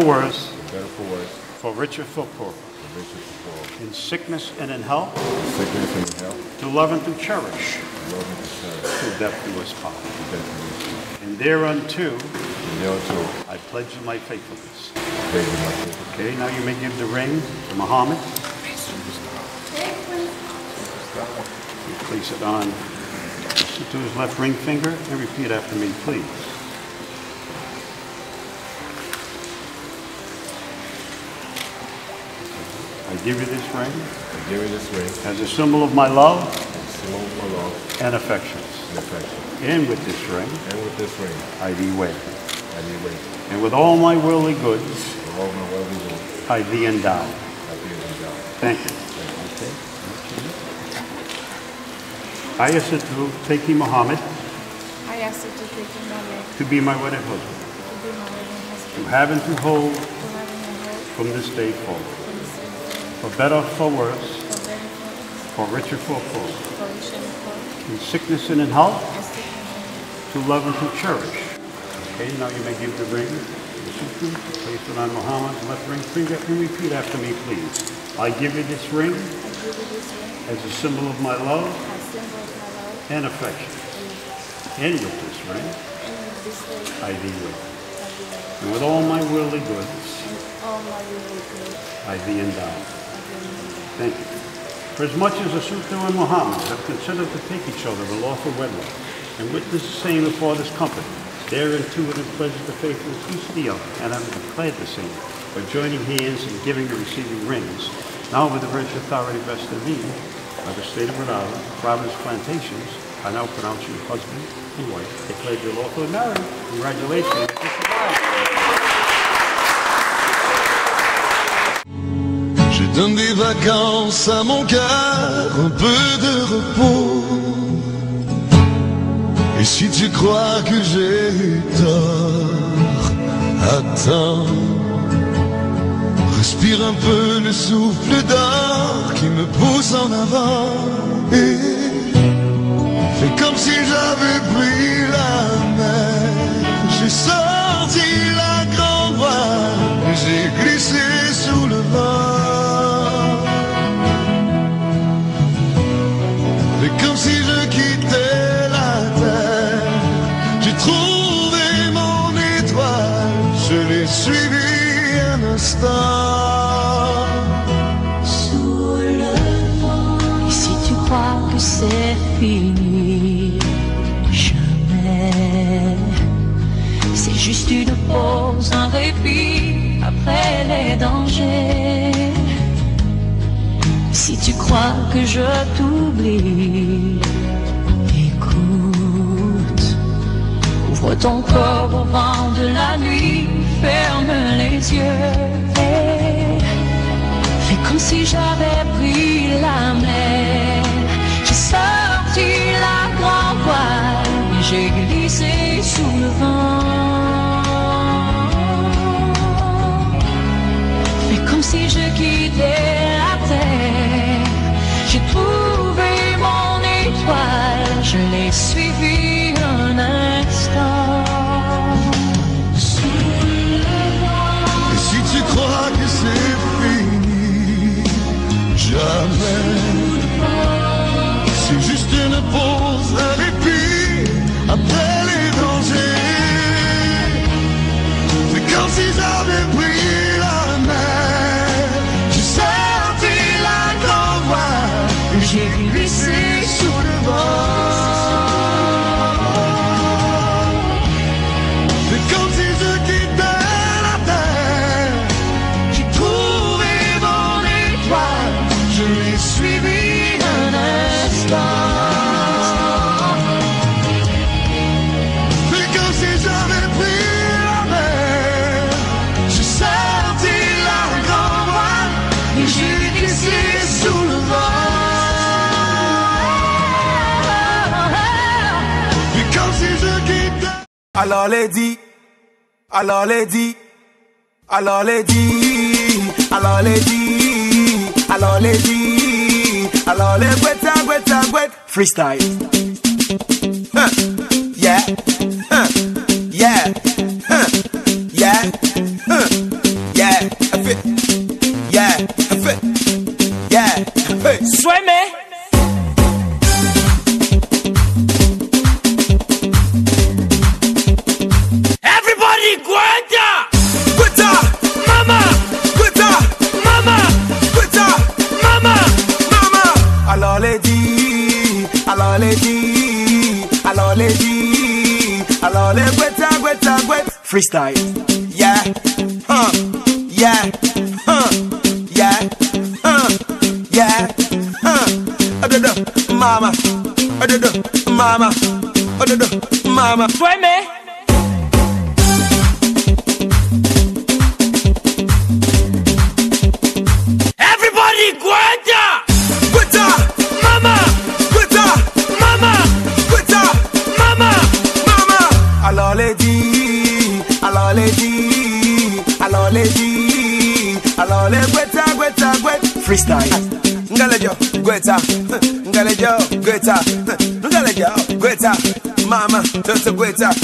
for worse, better for worse, for richer, for poorer, for richer, for poor, in sickness and in health, sickness and in health, to love and to cherish, love and to serve, till death do us part. to death and mercy. And thereunto And thereto, I pledge you my faithfulness. praise of my faith. Okay, now you may give the ring to Mohamed. You place it on to his left ring finger and repeat after me, please. I give you this ring I give you this ring, as a symbol of my love and symbol of my love and affections. and affection. And with this ring, And with this ring, I thee wed. I do wait. And with all my worldly goods, For all my worldly will, I thee endow. I be endowed. Thank you. Thank I ask it to take thee, Mohamed, I ask you to take in my leg to be my wedded husband, to be my wedding to have and to hold to having a hope from this day forward, for the sake for better, for worse, for better for for richer, for poor, for rich and poor, in sickness and in health, to love and to cherish. Okay, now you may give the ring to place it on Mohamed's left ring finger, and repeat after me, please. I give you this ring and I give you this ring as a symbol of my love as symbol of my love and affection. And with this ring, this ring I thee wed. I do it. And with all my worldly goods, And all my really good I thee endow. I do it. Thank you. For as much as Assetou and Mohamed have considered to take each other in lawful wedlock, and witness the same before this company, thereunto it is pleasure to faithfully teach the other, and have declared the same, by joining hands and giving and receiving rings, now with the rich authority vested in me, by the state of Rhode Island, Providence Plantations, I now pronounce you husband and wife, declared you lawfully married. Congratulations. Je donne des vacances à mon cœur, un peu de repos. Et si tu crois que j'ai eu tort, attends. Respire un peu le souffle d'or qui me pousse en avant. Et comme si j'avais pris la mer. J'ai sorti la grande voile, et j'ai glissé sous le vent. Fais comme si je quittais la terre. J'ai trouvé mon étoile, je l'ai suivi un instant. sous le vent. Et si tu crois que c'est fini, pause, un répit après les dangers. Si tu crois que je t'oublie, écoute. Ouvre ton corps au vent de la nuit, si je quittais la terre. J'ai trouvé mon étoile, je l'ai suivi Alors les dit, alors les dit, alors les dit, alors les dit, alors les dit, alors les gweta gweta gwet freestyle. Huh. Yeah, huh. yeah, huh. yeah, huh. yeah, yeah, fit. yeah, hey. Sueme. Les dit, alors les dit, alors les gweta gweta gwet freestyle. Yeah, huh, yeah, huh, yeah, huh, yeah, huh. Adodo, mama, adodo, mama, adodo, mama. Sueme. Freestyle. Ngalejo gweta, ngalejo gweta, ngalejo gweta, mama toto gweta,